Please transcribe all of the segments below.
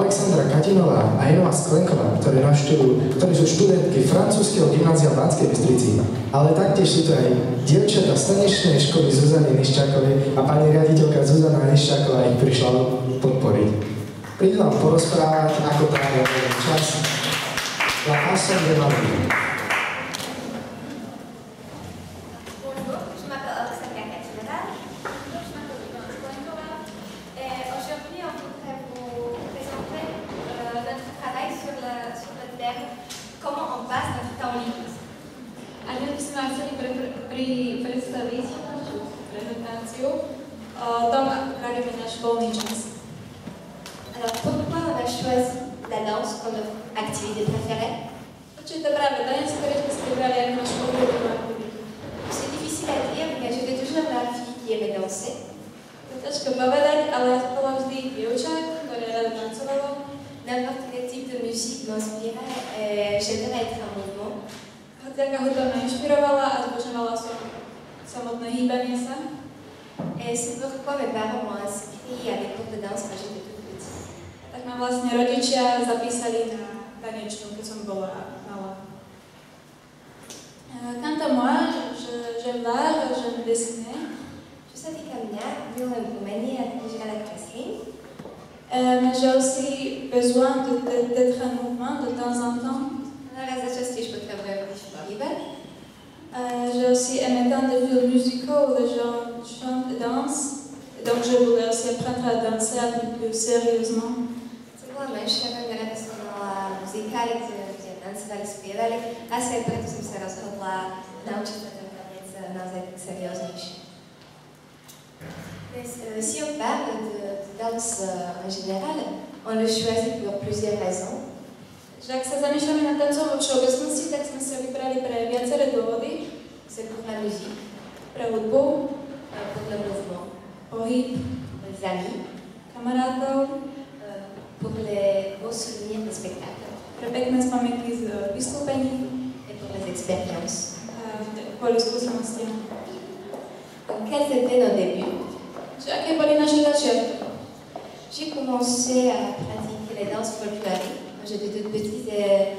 Alexandra Katinová a Enová Sklenková, ktoré ktorí sú študentky francúzského gymnázia v Banskej Bystrici, ale taktiež sú to aj dievčata z školy Zuzany Neščákovej a pani riaditeľka Zuzana Neščáková ich prišla podporiť. Prídu vám porozprávať, ako trávia čas La façon de la. predstaviť našu prezentáciu. Tam hľadáme náš voľný čas. Alors, pourquoi on a choisi la danse comme activité préférée Prečo je to? C'est difficile à dire, mais j'étais toujours la fille qui aimait danser. To ťažko povedať, ale ja bola vždy dievča, ktoré rada tancovalo. N'importe quel type de musique m'inspirait et être en mouvement. samotného hýbania sa. Et c'est pourquoi mes parents m'ont inscrit à des de danse quand j'étais toute petite. Tak ma vlastne rodičia zapísali na tanečnú, keď som bola quant à moi, j'aime l'art, j'aime dessiner. Čo sa týka mňa, milujem umenie a tiež rada kreslím. Ehm, Mais j'ai aussi besoin d'être en mouvement de temps en temps. No raz za čas tiež potrebujem chvíľu hýbať. Euh, j'ai aussi aimé tant de livres musicaux où les gens chantent danse, donc je voulais aussi apprendre à danser plus sérieusement. Euh, c'est pourquoi je me suis amené à danser la musique, à danser la spirale, à s'être prête à se retrouver dans une certaine amie, dans une certaine amie sérieuse. Euh, si on parle de danse en général, on le choisit pour plusieurs raisons. Je dirais que ça s'améliore dans la danse au choix, parce que c'est un site qui pour les vies de la Rédu-Orient c'est pour la musique, Prabhupada euh, pour le mouvement, pour les amis, Kamarado euh, pour les beaux souvenirs des spectacles, Prepekme spomenky z vystoupení et pour les expériences. Kvôli skúsenosti. Quels étaient nos débuts? Aké boli naše začiatky? J'ai commencé à pratiquer les danses folkloriques. J'étais toute petite et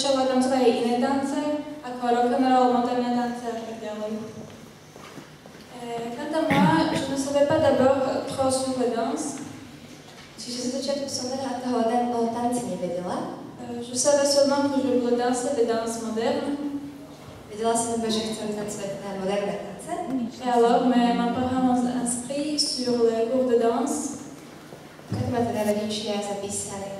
Vyučovať nám svoje iné tance, ako rock moderné tance a tak ďalej. E, Quant à moi, je ne savais pas d'abord trop sur le danse. Čiže z začiatku som veľa toho o tanci nevedela. E, je savais seulement que je voulais danser des danses modernes. Vedela som iba, že chcem tancovať na moderné tance. Et alors, mes, parents m'ont inscrit sur le cours de danse. Keď ma teda rodičia zapísali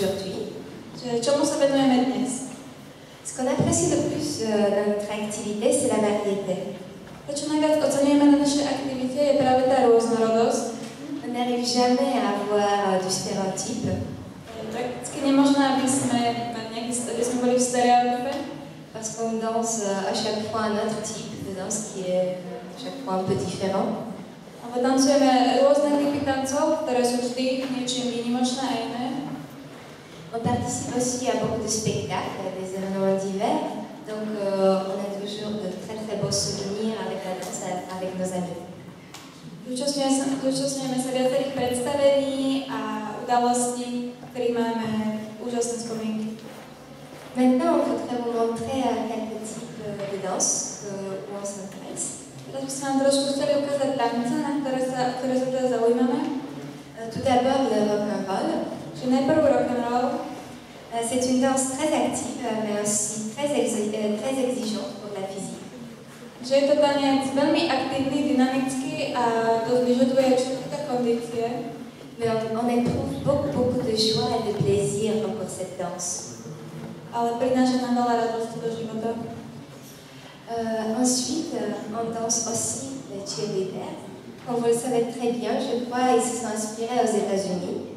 aujourd'hui. Comment s'appelle Agnès Ce qu'on apprécie le plus dans notre activité, c'est la variété. On n'arrive jamais à avoir du stéréotype. Parce qu'on danse à chaque fois un autre type de danse qui est à chaque fois un peu différent. Tancujeme rôzne typy tancov, ktoré sú vždy niečím výnimočné a iné. On participe aussi à beaucoup de spectacles, à des événements divers. Donc euh, on a toujours de très très beaux souvenirs avec la danse, avec nos amis. Zúčastňujeme sa viacerých predstavení a udalostí, ktorých máme úžasné spomienky. Maintenant, on voudrait vous montrer à quel type de danse euh, où on s'intéresse. Teraz by sme vám trošku chceli ukázať tance, na ktoré sa, ktoré sa teraz zaujímame. Tout d'abord, le rock'n'roll c'est une danse très active, euh, mais aussi très, euh, très exigeante pour la physique. že je to tanec veľmi aktívny, dynamický a dosť vyžaduje všetké kondície. Mais on, on éprouve beaucoup, beaucoup de joie et de plaisir pour cette danse. ale prináša nám veľa radosti do života. Euh, ensuite, euh, on danse aussi le cheerleader. Comme vous le savez très bien, je crois, ils se sont inspirés aux États-Unis.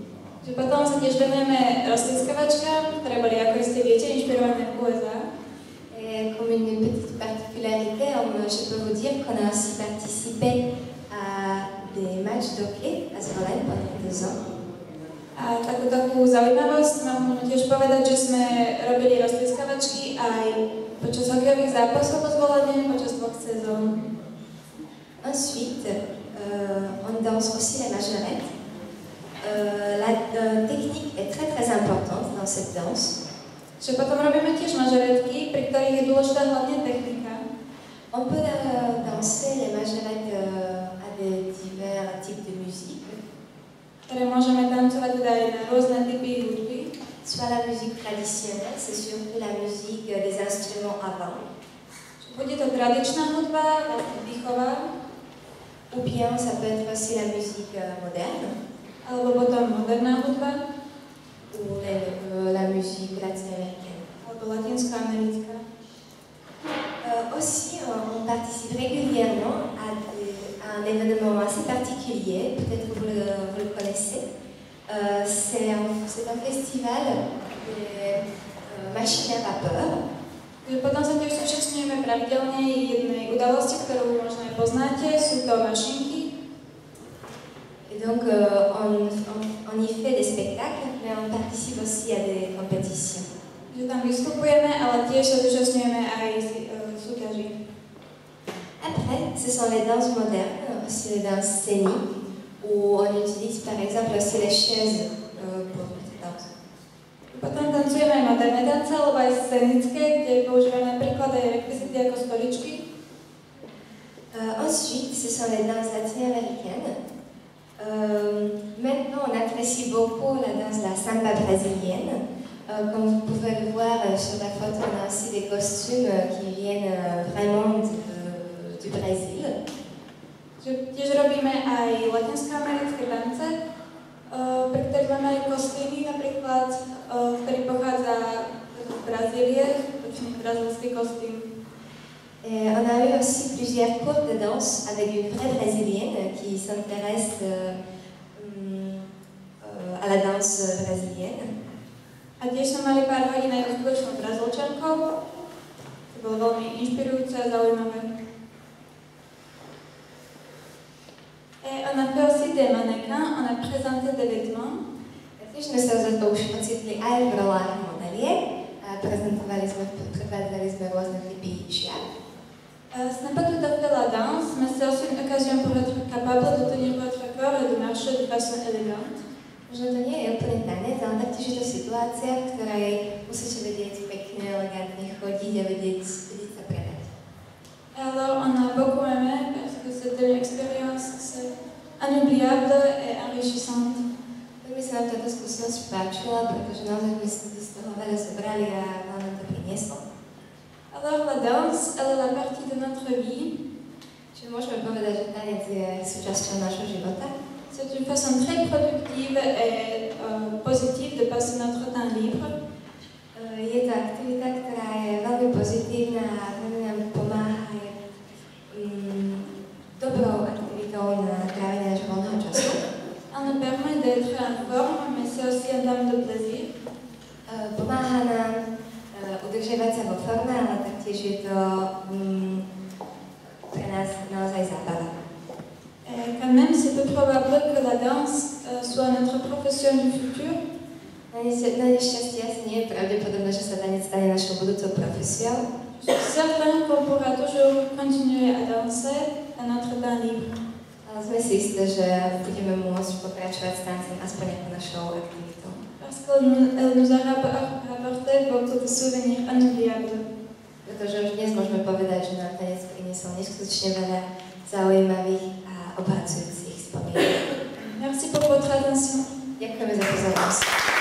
Že potom sa tiež venujeme rozlieskavačkám, ktoré boli, ako ste viete, inšpirované v USA. Et comme une petite particularité, on- je peux vous dire qu'on a aussi participé à des matchs d'hockey à Zvolen pendant deux ans. A takú takú zaujímavosť mám tiež povedať, že sme robili rozlieskavačky aj počas hokejových zápasov po zvolenie, počas dvoch sezón. Ensuite, euh, on danse aussi la majorette. Euh, la euh, technique est très très importante dans cette danse. Že potom robíme tiež mažoretky, pri ktorých je dôležitá hlavne technika. On peut euh, danser les majorettes avec divers types de musique, ktoré môžeme tancovať teda aj na rôzne typy hudby. soit la musique traditionnelle, c'est surtout la musique des instruments avant, Bude to tradičná hudba, dýchová, ou bien ça peut être aussi la musique moderne, alebo potom moderná hudba, ou les- euh, la musique latino-américaine. alebo latinská-americká. Euh, aussi, on, on participe régulièrement à, des- à un événement assez particulier, peut-être que vous le, vous le connaissez. Euh, c'est un, un festival des euh, machines à vapeur. Potom sa tiež súčasňujeme pravidelne jednej udalosti, ktorú možno aj poznáte, sú to mašinky. Et donc, euh, on, on, on y fait des spectacles, mais on participe aussi à des compétitions. že tam vystupujeme, ale tiež sa zúčastňujeme aj si- e, súťaží. Après, ce sont les danses modernes, aussi les danses scéniques, où on utilise par exemple aussi les chaises euh, pour cette danse. Potom tancujeme aj moderné tance, alebo aj scenické, kde používame napríklad aj rekvizity ako stoličky. Euh, ensuite, ce sont les danses latino-américaines. Euh, maintenant, on apprécie beaucoup la danse, la samba brésilienne. Euh, comme vous pouvez le voir euh, sur la photo, on a aussi des costumes euh, qui viennent euh, vraiment de- du Brésil. Že tiež robíme aj latinskoamerické tance, e, pri ktorých máme aj kostýmy, napríklad, ktorý pochádza z Brazílie, skutočný brazilský kostým. Et on a eu aussi plusieurs cours de danse avec une vraie brésilienne qui s'intéresse hum, euh, à la danse brésilienne. A tiež sme mali pár hodín aj so skutočnou brazilčankou. To bolo veľmi inšpirujúce a zaujímavé. Et on a fait aussi des mannequins, on a présenté des vêtements. Taktiež sme sa za to už ocitli aj v rolách modeliek. A prezentovali sme, predvádzali sme rôzne typy šiat. Ce n'est pas tout à fait la danse, mais c'est aussi une occasion pour être capable de tenir votre et de marcher de façon élégante. Možno to nie je úplne tanec, ale taktiež je to situácia, v ktorej musíte vedieť pekne, elegantne chodiť a vedieť, vedieť sa predať. Et alors, on a beaucoup aimé parce que c'était une expérience inoubliable et enrichissante. Veľmi sa nám táto skúsenosť páčila, pretože naozaj sme si z toho veľa zobrali a veľmi to prinieslo. Alors, la danse, elle est la partie de notre vie. Života. C'est une façon très productive et euh, positive de passer notre temps libre. Je to aktivita, ktorá je veľmi pozitívna a veľmi nám pomáha. Je mm, dobrou aktivitou na trávenie nášho voľného času. Elle nous permet d'être en forme, mais c'est aussi un temps de plaisir. Profession du futur. Na nešťastie, na nešťastie asi nie je pravdepodobné, že sa tanec stane našou budúcou profesiou, certaine qu'on pourra toujours continuer à danser à notre temps libre. sme si isté, že budeme môcť pokračovať s tancem aspoň ako našou aktivitou. Parce qu'elle nous, a rappor- rapporté beaucoup de souvenirs inoubliables. Pretože už dnes môžeme povedať, že nám tanec priniesol neskutočne veľa zaujímavých a obohacujúcich spomienok. Merci pour votre attention. e a câmera dos alunos.